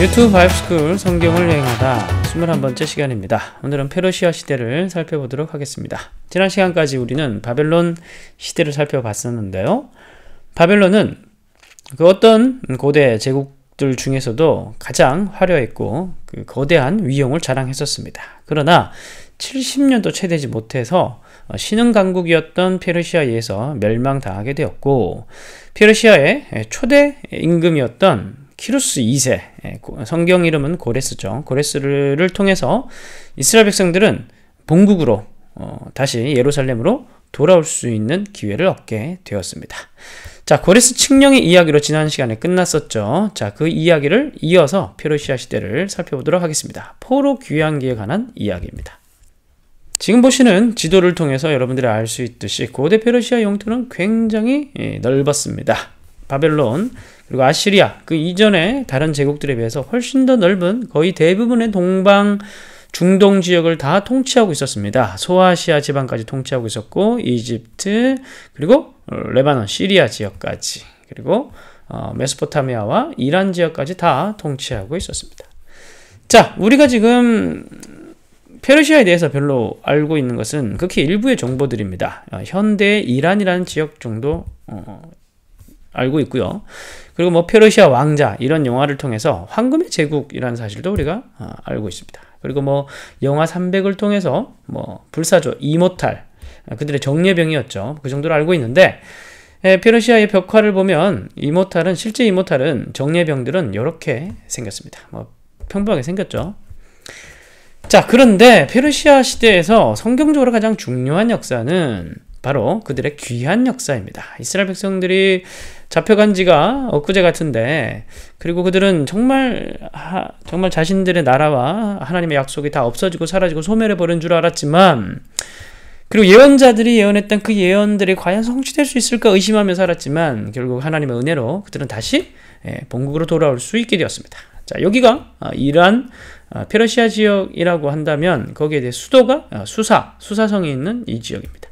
유튜브 바이블스쿨 성경을 여행하다 21번째 시간입니다. 오늘은 페르시아 시대를 살펴보도록 하겠습니다. 지난 시간까지 우리는 바벨론 시대를 살펴봤었는데요. 바벨론은 그 어떤 고대 제국들 중에서도 가장 화려했고 그 거대한 위용을 자랑했었습니다. 그러나 70년도 채 되지 못해서 신흥 강국이었던 페르시아에서 멸망당하게 되었고 페르시아의 초대 임금이었던 키루스 2세, 예, 성경 이름은 고레스죠. 고레스를 통해서 이스라엘 백성들은 본국으로 어, 다시 예루살렘으로 돌아올 수 있는 기회를 얻게 되었습니다. 자, 고레스 칙령의 이야기로 지난 시간에 끝났었죠. 자, 그 이야기를 이어서 페르시아 시대를 살펴보도록 하겠습니다. 포로 귀환기에 관한 이야기입니다. 지금 보시는 지도를 통해서 여러분들이 알 수 있듯이 고대 페르시아 영토는 굉장히 예, 넓었습니다. 바벨론, 그리고 아시리아, 그 이전에 다른 제국들에 비해서 훨씬 더 넓은 거의 대부분의 동방 중동 지역을 다 통치하고 있었습니다. 소아시아 지방까지 통치하고 있었고, 이집트, 그리고 레바논, 시리아 지역까지, 그리고 어, 메소포타미아와 이란 지역까지 다 통치하고 있었습니다. 자, 우리가 지금 페르시아에 대해서 별로 알고 있는 것은 극히 일부의 정보들입니다. 어, 현대 이란이라는 지역 정도 어, 알고 있고요. 그리고 뭐 페르시아 왕자 이런 영화를 통해서 황금의 제국이라는 사실도 우리가 어, 알고 있습니다. 그리고 뭐 영화 300을 통해서 뭐 불사조 이모탈 어, 그들의 정예병이었죠. 그 정도로 알고 있는데 페르시아의 벽화를 보면 이모탈은 실제 이모탈은 정예병들은 이렇게 생겼습니다. 뭐 평범하게 생겼죠. 자, 그런데 페르시아 시대에서 성경적으로 가장 중요한 역사는 바로 그들의 귀한 역사입니다. 이스라엘 백성들이 잡혀간 지가 엊그제 같은데 그리고 그들은 정말 하, 정말 자신들의 나라와 하나님의 약속이 다 없어지고 사라지고 소멸해 버린 줄 알았지만 그리고 예언자들이 예언했던 그 예언들이 과연 성취될 수 있을까 의심하며 살았지만 결국 하나님의 은혜로 그들은 다시 예, 본국으로 돌아올 수 있게 되었습니다. 자, 여기가 아, 이란 아, 페르시아 지역이라고 한다면 거기에 대해 수도가 아, 수사, 수사성이 있는 이 지역입니다.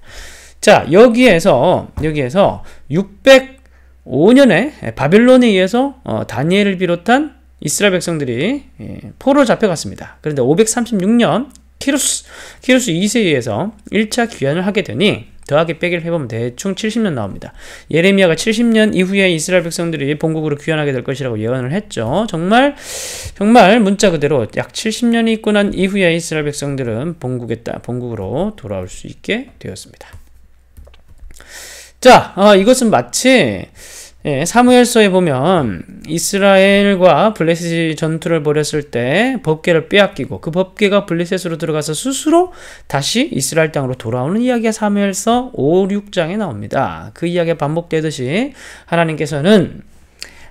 자, 여기에서 여기에서 605년에 바벨론에 의해서 어, 다니엘을 비롯한 이스라엘 백성들이 예, 포로 잡혀갔습니다. 그런데 536년 키루스 키루스 2세에 의해서 1차 귀환을 하게 되니 더하기 빼기를 해보면 대충 70년 나옵니다. 예레미야가 70년 이후에 이스라엘 백성들이 본국으로 귀환하게 될 것이라고 예언을 했죠. 정말 정말 문자 그대로 약 70년이 있고 난 이후에 이스라엘 백성들은 본국에 따 본국으로 돌아올 수 있게 되었습니다. 자, 어, 이것은 마치 예, 사무엘서에 보면 이스라엘과 블레셋이 전투를 벌였을 때 법궤를 빼앗기고 그 법궤가 블레셋으로 들어가서 스스로 다시 이스라엘 땅으로 돌아오는 이야기가 사무엘서 5, 6장에 나옵니다. 그 이야기가 반복되듯이 하나님께서는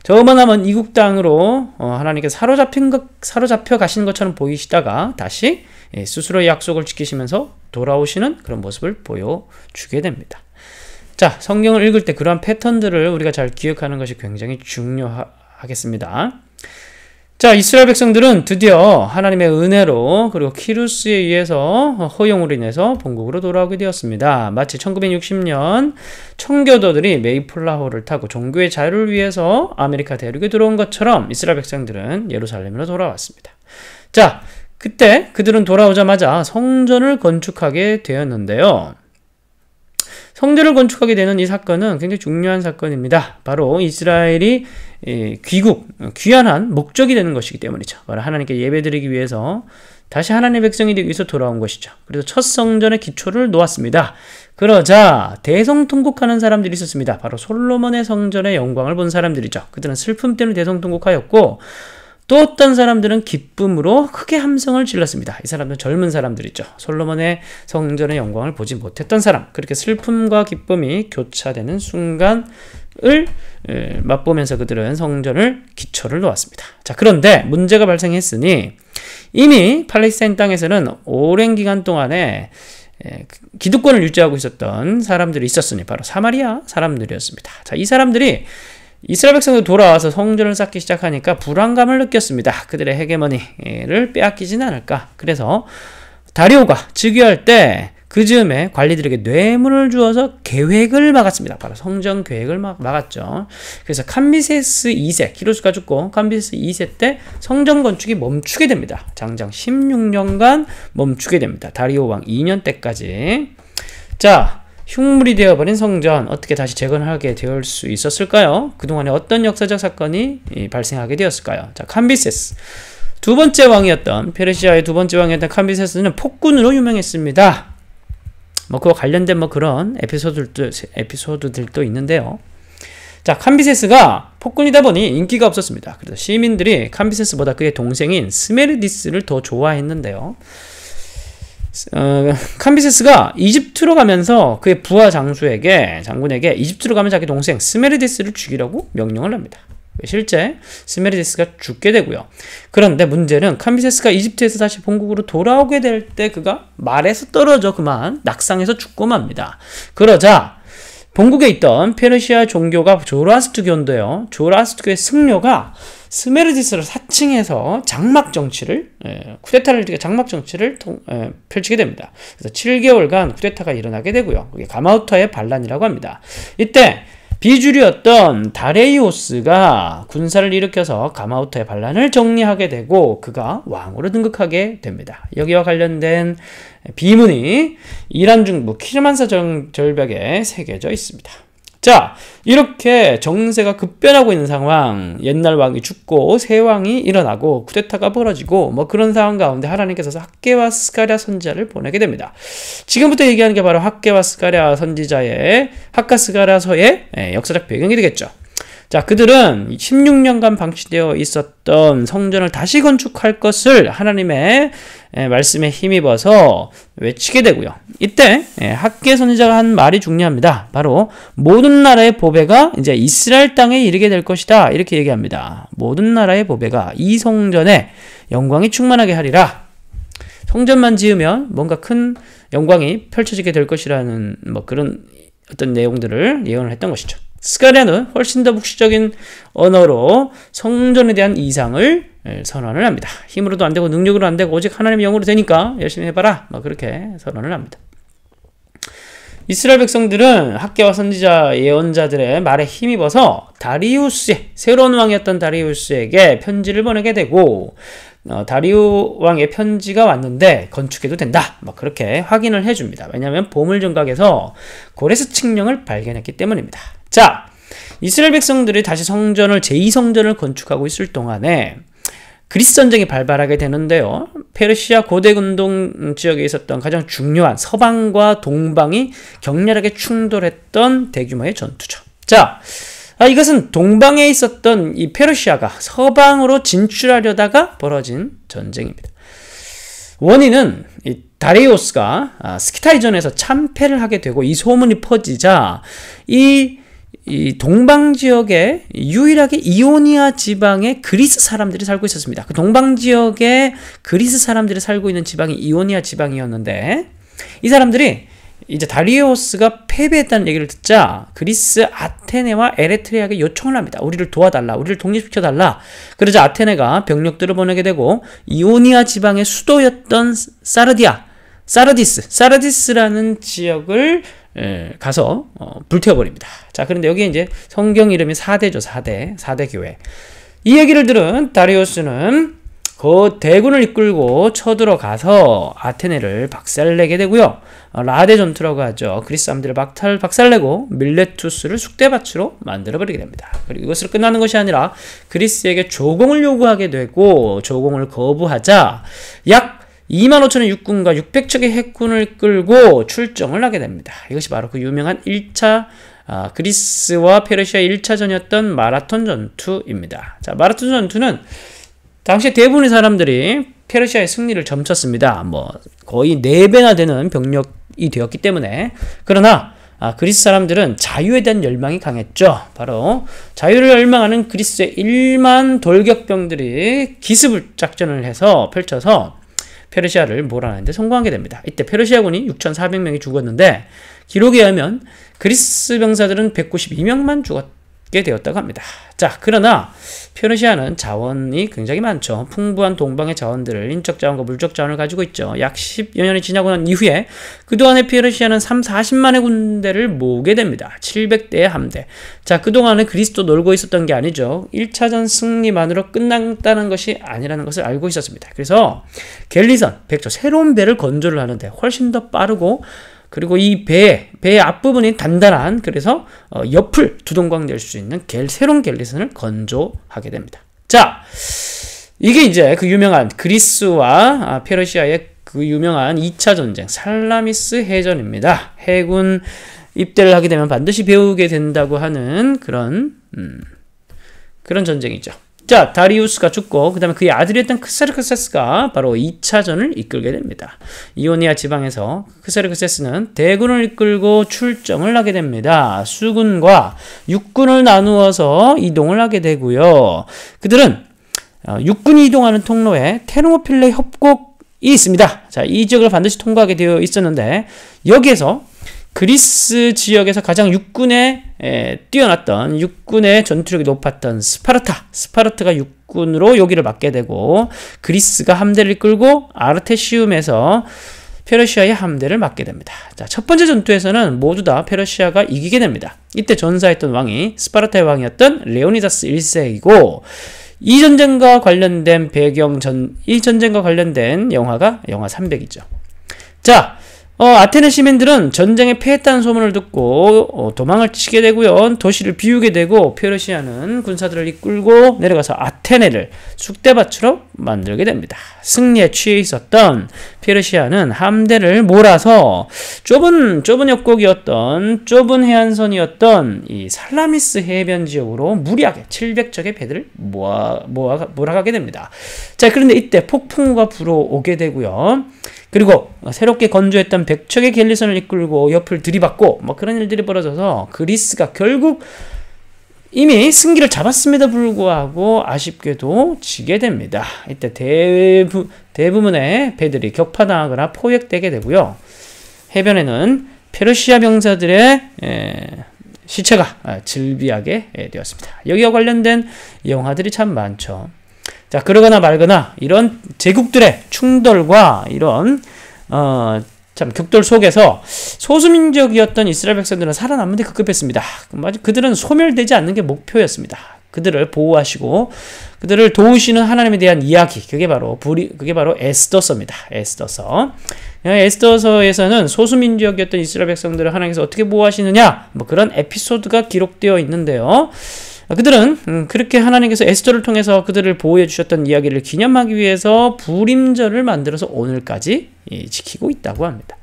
저만 하면 이국 땅으로 어, 하나님께서 사로잡힌 것, 사로잡혀 가시는 것처럼 보이시다가 다시 예, 스스로의 약속을 지키시면서 돌아오시는 그런 모습을 보여주게 됩니다. 자, 성경을 읽을 때 그러한 패턴들을 우리가 잘 기억하는 것이 굉장히 중요하겠습니다. 자, 이스라엘 백성들은 드디어 하나님의 은혜로 그리고 키루스에 의해서 허용으로 인해서 본국으로 돌아오게 되었습니다. 마치 1960년 청교도들이 메이플라워호를 타고 종교의 자유를 위해서 아메리카 대륙에 들어온 것처럼 이스라엘 백성들은 예루살렘으로 돌아왔습니다. 자, 그때 그들은 돌아오자마자 성전을 건축하게 되었는데요. 성전을 건축하게 되는 이 사건은 굉장히 중요한 사건입니다. 바로 이스라엘이 귀국, 귀환한 목적이 되는 것이기 때문이죠. 바로 하나님께 예배드리기 위해서 다시 하나님의 백성이 되기 위해서 돌아온 것이죠. 그래서 첫 성전의 기초를 놓았습니다. 그러자 대성통곡하는 사람들이 있었습니다. 바로 솔로몬의 성전의 영광을 본 사람들이죠. 그들은 슬픔 때문에 대성통곡하였고 또 어떤 사람들은 기쁨으로 크게 함성을 질렀습니다. 이 사람들은 젊은 사람들이죠. 솔로몬의 성전의 영광을 보지 못했던 사람. 그렇게 슬픔과 기쁨이 교차되는 순간을 맛보면서 그들은 성전을 기초를 놓았습니다. 자, 그런데 문제가 발생했으니 이미 팔레스타인 땅에서는 오랜 기간 동안에 기득권을 유지하고 있었던 사람들이 있었으니 바로 사마리아 사람들이었습니다. 자, 이 사람들이 이스라엘 백성들 돌아와서 성전을 쌓기 시작하니까 불안감을 느꼈습니다. 그들의 헤게머니를 빼앗기진 않을까. 그래서 다리오가 즉위할 때 그 즈음에 관리들에게 뇌물을 주어서 계획을 막았습니다. 바로 성전 계획을 막, 막았죠. 그래서 캄비세스 2세, 키루스가 죽고 캄비세스 2세 때 성전 건축이 멈추게 됩니다. 장장 16년간 멈추게 됩니다. 다리오 왕 2년 때까지. 자, 흉물이 되어버린 성전 어떻게 다시 재건하게 될 수 있었을까요? 그동안에 어떤 역사적 사건이 발생하게 되었을까요? 자, 캄비세스. 두 번째 왕이었던 페르시아의 두 번째 왕이었던 캄비세스는 폭군으로 유명했습니다. 뭐 그와 관련된 뭐 그런 에피소드들도 에피소드들도 있는데요. 자, 캄비세스가 폭군이다 보니 인기가 없었습니다. 그래서 시민들이 캄비세스보다 그의 동생인 스메르디스를 더 좋아했는데요. 어, 캄비세스가 이집트로 가면서 그의 부하 장수에게 장군에게 이집트로 가면 자기 동생 스메르디스를 죽이라고 명령을 합니다. 실제 스메르디스가 죽게 되고요. 그런데 문제는 캄비세스가 이집트에서 다시 본국으로 돌아오게 될 때 그가 말에서 떨어져 그만 낙상해서 죽고 맙니다. 그러자 본국에 있던 페르시아 종교가 조로아스터교인데요. 조로아스터교의 승려가 스메르디스를 사칭해서 장막 정치를 예, 쿠데타를 일으켜 장막 정치를 통, 예, 펼치게 됩니다. 그래서 7개월간 쿠데타가 일어나게 되고요. 그게 가우마타의 반란이라고 합니다. 이때 비주류였던 다레이오스가 군사를 일으켜서 가마우터의 반란을 정리하게 되고 그가 왕으로 등극하게 됩니다. 여기와 관련된 비문이 이란 중부 키르만사 절벽에 새겨져 있습니다. 자, 이렇게 정세가 급변하고 있는 상황, 옛날 왕이 죽고 새 왕이 일어나고 쿠데타가 벌어지고 뭐 그런 상황 가운데 하나님께서 학계와 스가랴 선지자를 보내게 됩니다. 지금부터 얘기하는 게 바로 학계와 스가랴 선지자의 학가 스가랴서의 예, 역사적 배경이 되겠죠. 자, 그들은 16년간 방치되어 있었던 성전을 다시 건축할 것을 하나님의 예, 말씀에 힘입어서 외치게 되고요. 이때 예, 학계 선지자가 한 말이 중요합니다. 바로 모든 나라의 보배가 이제 이스라엘 땅에 이르게 될 것이다. 이렇게 얘기합니다. 모든 나라의 보배가 이 성전에 영광이 충만하게 하리라. 성전만 지으면 뭔가 큰 영광이 펼쳐지게 될 것이라는 뭐 그런 어떤 내용들을 예언을 했던 것이죠. 스가랴는 훨씬 더 묵시적인 언어로 성전에 대한 이상을 예, 선언을 합니다. 힘으로도 안 되고 능력으로 안 되고 오직 하나님의 영으로 되니까 열심히 해봐라. 뭐 그렇게 선언을 합니다. 이스라엘 백성들은 학계와 선지자 예언자들의 말에 힘입어서 다리우스의 새로운 왕이었던 다리우스에게 편지를 보내게 되고 어, 다리우 왕의 편지가 왔는데 건축해도 된다. 뭐 그렇게 확인을 해줍니다. 왜냐하면 보물 정각에서 고레스 칙령을 발견했기 때문입니다. 자, 이스라엘 백성들이 다시 성전을 제2성전을 건축하고 있을 동안에 그리스 전쟁이 발발하게 되는데요. 페르시아 고대 운동 지역에 있었던 가장 중요한 서방과 동방이 격렬하게 충돌했던 대규모의 전투죠. 자, 아, 이것은 동방에 있었던 이 페르시아가 서방으로 진출하려다가 벌어진 전쟁입니다. 원인은 이 다리오스가 아, 스키타 이전에서 참패를 하게 되고 이 소문이 퍼지자 이 이 동방 지역에 유일하게 이오니아 지방에 그리스 사람들이 살고 있었습니다. 그 동방 지역에 그리스 사람들이 살고 있는 지방이 이오니아 지방이었는데 이 사람들이 이제 다리오스가 패배했다는 얘기를 듣자 그리스 아테네와 에레트리아에게 요청을 합니다. 우리를 도와달라. 우리를 독립시켜달라. 그러자 아테네가 병력들을 보내게 되고 이오니아 지방의 수도였던 사르디아, 사르디스, 사르디스라는 지역을 예, 가서 어, 불태워버립니다. 자, 그런데 여기 이제 성경 이름이 4대죠, 4대. 4대 교회. 이 얘기를 들은 다리오스는 그 대군을 이끌고 쳐들어가서 아테네를 박살내게 되고요. 어, 라데 전투라고 하죠. 그리스 사람들을 박탈, 박살내고 밀레투스를 숙대밭으로 만들어버리게 됩니다. 그리고 이것으로 끝나는 것이 아니라 그리스에게 조공을 요구하게 되고 조공을 거부하자 약 2만 5천의 육군과 600척의 해군을 끌고 출정을 하게 됩니다. 이것이 바로 그 유명한 1차 아, 그리스와 페르시아 1차전이었던 마라톤 전투입니다. 자, 마라톤 전투는 당시 대부분의 사람들이 페르시아의 승리를 점쳤습니다. 뭐 거의 4배나 되는 병력이 되었기 때문에 그러나 아, 그리스 사람들은 자유에 대한 열망이 강했죠. 바로 자유를 열망하는 그리스의 1만 돌격병들이 기습 작전을 해서 펼쳐서 페르시아를 몰아내는데 성공하게 됩니다. 이때 페르시아군이 6,400명이 죽었는데 기록에 의하면 그리스 병사들은 192명만 죽었기 얻게 되었다고 합니다. 자, 그러나 페르시아는 자원이 굉장히 많죠. 풍부한 동방의 자원들을 인적 자원과 물적 자원을 가지고 있죠. 약 10여 년이 지나고 난 이후에 그동안의 페르시아는 3, 40만의 군대를 모으게 됩니다. 700대의 함대. 자, 그동안에 그리스도 놀고 있었던 게 아니죠. 1차전 승리만으로 끝났다는 것이 아니라는 것을 알고 있었습니다. 그래서 갤리선, 백조, 새로운 배를 건조를 하는데 훨씬 더 빠르고 그리고 이 배, 배의 앞부분이 단단한 그래서 어, 옆을 두동강 낼 수 있는 겔, 새로운 갤리선을 건조하게 됩니다. 자, 이게 이제 그 유명한 그리스와 아, 페르시아의 그 유명한 2차 전쟁 살라미스 해전입니다. 해군 입대를 하게 되면 반드시 배우게 된다고 하는 그런 음, 그런 전쟁이죠. 자, 다리우스가 죽고 그 다음에 그의 아들이었던 크세르크세스가 바로 2차전을 이끌게 됩니다. 이오니아 지방에서 크세르크세스는 대군을 이끌고 출정을 하게 됩니다. 수군과 육군을 나누어서 이동을 하게 되고요. 그들은 어, 육군이 이동하는 통로에 테르모필레 협곡이 있습니다. 자, 이 지역을 반드시 통과하게 되어 있었는데 여기에서 그리스 지역에서 가장 육군에 에, 뛰어났던 육군의 전투력이 높았던 스파르타, 스파르타가 육군으로 여기를 막게 되고 그리스가 함대를 이끌고 아르테미시움에서 페르시아의 함대를 막게 됩니다. 자, 첫 번째 전투에서는 모두 다 페르시아가 이기게 됩니다. 이때 전사했던 왕이 스파르타의 왕이었던 레오니다스 1세이고 이 전쟁과 관련된 배경 전, 이 전쟁과 관련된 영화가 영화 300이죠. 자, 어, 아테네 시민들은 전쟁에 패했다는 소문을 듣고 어, 도망을 치게 되고요. 도시를 비우게 되고 페르시아는 군사들을 이끌고 내려가서 아테네를 쑥대밭으로 만들게 됩니다. 승리에 취해 있었던 페르시아는 함대를 몰아서 좁은 좁은 협곡이었던 좁은 해안선이었던 이 살라미스 해변 지역으로 무리하게 700척의 배들을 모아 모아 몰아가게 됩니다. 자, 그런데 이때 폭풍우가 불어오게 되고요. 그리고 새롭게 건조했던 백척의 갤리선을 이끌고 옆을 들이받고 뭐 그런 일들이 벌어져서 그리스가 결국 이미 승기를 잡았음에도 불구하고 아쉽게도 지게 됩니다. 이때 대부, 대부분의 배들이 격파당하거나 포획되게 되고요. 해변에는 페르시아 병사들의 에, 시체가 아, 즐비하게 되었습니다. 여기와 관련된 영화들이 참 많죠. 자, 그러거나 말거나 이런 제국들의 충돌과 이런 어, 참 격돌 속에서 소수민족이었던 이스라엘 백성들은 살아남는데 급급했습니다. 그들은 소멸되지 않는 게 목표였습니다. 그들을 보호하시고 그들을 도우시는 하나님에 대한 이야기 그게 바로 불이 그게 바로 에스더서입니다. 에스더서. 에스더서에서는 소수민족이었던 이스라엘 백성들을 하나님께서 어떻게 보호하시느냐 뭐 그런 에피소드가 기록되어 있는데요. 그들은 음, 그렇게 하나님께서 에스더를 통해서 그들을 보호해 주셨던 이야기를 기념하기 위해서 불임절을 만들어서 오늘까지 지키고 있다고 합니다.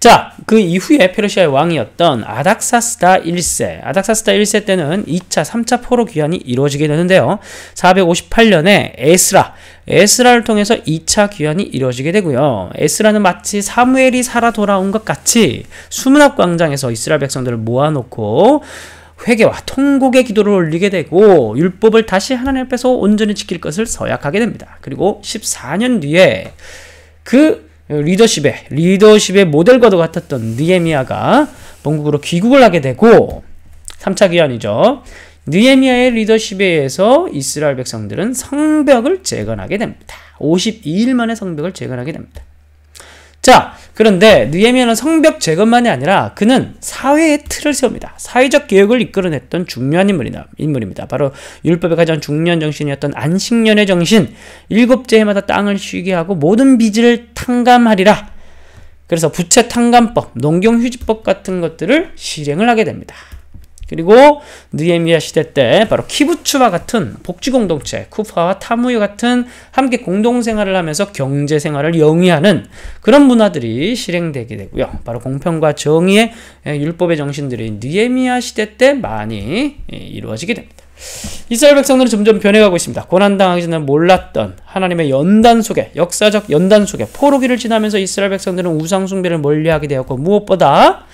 자, 그 이후에 페르시아의 왕이었던 아닥사스다 1세. 아닥사스다 1세 때는 2차, 3차 포로 귀환이 이루어지게 되는데요. 458년에 에스라, 에스라를 통해서 2차 귀환이 이루어지게 되고요. 에스라는 마치 사무엘이 살아 돌아온 것 같이 수문학 광장에서 이스라엘 백성들을 모아놓고 회개와 통곡의 기도를 올리게 되고 율법을 다시 하나님 앞에서 온전히 지킬 것을 서약하게 됩니다. 그리고 14년 뒤에 그 리더십의 리더십의 모델과도 같았던 느에미아가 본국으로 귀국을 하게 되고 3차 기한이죠. 느에미아의 리더십에 의해서 이스라엘 백성들은 성벽을 재건하게 됩니다. 52일 만에 성벽을 재건하게 됩니다. 자, 그런데 느헤미야는 성벽 재건만이 아니라 그는 사회의 틀을 세웁니다. 사회적 개혁을 이끌어냈던 중요한 인물입니다. 바로 율법의 가장 중요한 정신이었던 안식년의 정신, 일곱째 해마다 땅을 쉬게 하고 모든 빚을 탕감하리라. 그래서 부채 탕감법, 농경휴지법 같은 것들을 실행을 하게 됩니다. 그리고 느헤미야 시대 때 바로 키부츠와 같은 복지 공동체, 쿠파와 타무유 같은 함께 공동 생활을 하면서 경제 생활을 영위하는 그런 문화들이 실행되게 되고요. 바로 공평과 정의의 율법의 정신들이 느헤미야 시대 때 많이 이루어지게 됩니다. 이스라엘 백성들은 점점 변해가고 있습니다. 고난당하기 전에 몰랐던 하나님의 연단 속에, 역사적 연단 속에 포로기를 지나면서 이스라엘 백성들은 우상숭배를 멀리하게 되었고 무엇보다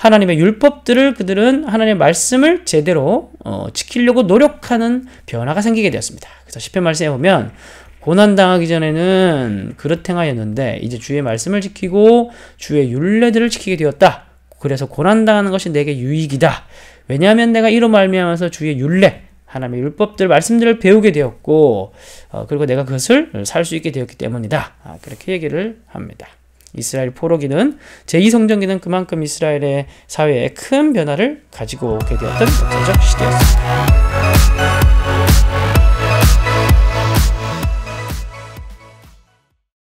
하나님의 율법들을 그들은 하나님의 말씀을 제대로 어, 지키려고 노력하는 변화가 생기게 되었습니다. 그래서 10편 말씀에 보면 고난 당하기 전에는 그릇 행하였는데 이제 주의 말씀을 지키고 주의 율례들을 지키게 되었다. 그래서 고난 당하는 것이 내게 유익이다. 왜냐하면 내가 이로 말미암아서 주의 율례 하나님의 율법들 말씀들을 배우게 되었고 어, 그리고 내가 그것을 살 수 있게 되었기 때문이다. 아, 그렇게 얘기를 합니다. 이스라엘 포로기는 제2성전기는 그만큼 이스라엘의 사회에 큰 변화를 가지고 오게 되었던 역사적 시대였습니다.